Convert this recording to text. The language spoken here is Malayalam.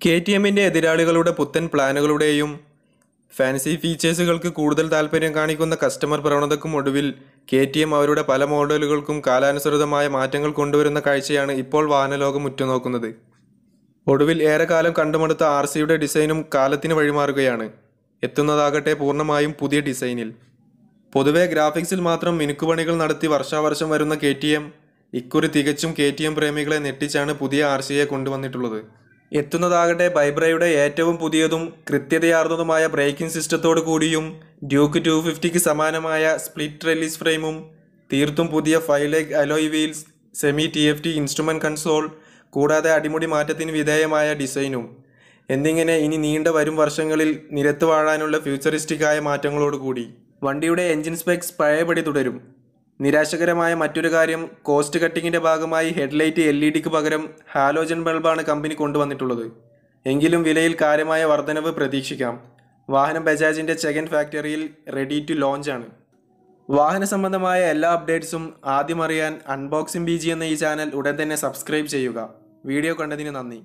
കെ ടി എമ്മിന്റെ എതിരാളികളുടെ പുത്തൻ പ്ലാനുകളുടെയും ഫാൻസി ഫീച്ചേഴ്സുകൾക്ക് കൂടുതൽ താല്പര്യം കാണിക്കുന്ന കസ്റ്റമർ പ്രവണതയ്ക്കും ഒടുവിൽ കെ ടി എം അവരുടെ പല മോഡലുകൾക്കും കാലാനുസൃതമായ മാറ്റങ്ങൾ കൊണ്ടുവരുന്ന കാഴ്ചയാണ് ഇപ്പോൾ വാഹനലോകം ഉറ്റുനോക്കുന്നത്. ഒടുവിൽ ഏറെക്കാലം കണ്ടുമടുത്ത ആർ സിയുടെ ഡിസൈനും കാലത്തിന് വഴിമാറുകയാണ്. എത്തുന്നതാകട്ടെ പൂർണമായും പുതിയ ഡിസൈനിൽ. പൊതുവെ ഗ്രാഫിക്സിൽ മാത്രം മിനുക്കുപണികൾ നടത്തി വർഷാവർഷം വരുന്ന കെ ടി എം ഇക്കുറി തികച്ചും കെ ടി എം പ്രേമികളെ ഞെട്ടിച്ചാണ് പുതിയ ആർ സിയെ കൊണ്ടുവന്നിട്ടുള്ളത്. എത്തുന്നതാകട്ടെ ബൈബ്രയുടെ ഏറ്റവും പുതിയതും കൃത്യതയാർന്നതുമായ ബ്രേക്കിംഗ് സിസ്റ്റത്തോടു കൂടിയും ഡ്യൂക്ക് ടു ഫിഫ്റ്റിക്ക് സമാനമായ സ്പ്ലിറ്റ് റിലീസ് ഫ്രെയിമും തീർത്തും പുതിയ five leg alloy wheels semi T F T instrument console കൂടാതെ അടിമുടി മാറ്റത്തിന് വിധേയമായ ഡിസൈനും. എന്നിങ്ങനെ ഇനി നീണ്ട വരും വർഷങ്ങളിൽ നിരത്ത് വാഴാനുള്ള ഫ്യൂച്ചറിസ്റ്റിക്കായ മാറ്റങ്ങളോടുകൂടി. വണ്ടിയുടെ എൻജിൻ സ്പെക്സ് പഴയപടി തുടരും. നിരാശകരമായ മറ്റൊരു കാര്യം കോസ്റ്റ് കട്ടിങ്ങിന്റെ ഭാഗമായി ഹെഡ്ലൈറ്റ് എൽ ഇ ഡിക്ക് പകരം ഹാലോജൻ ബൾബാണ് കമ്പനി കൊണ്ടുവന്നിട്ടുള്ളത്. എങ്കിലും വിലയിൽ കാര്യമായ വർധനവ് പ്രതീക്ഷിക്കാം. വാഹനം ബജാജിന്റെ ചെകൻ ഫാക്ടറിയിൽ റെഡി ടു ലോഞ്ച് ആണ്. വാഹന സംബന്ധമായ എല്ലാ അപ്ഡേറ്റ്സും ആദ്യം അറിയാൻ അൺബോക്സിംഗ് ബി എന്ന ഈ ചാനൽ ഉടൻ തന്നെ സബ്സ്ക്രൈബ് ചെയ്യുക. വീഡിയോ കണ്ടതിന് നന്ദി.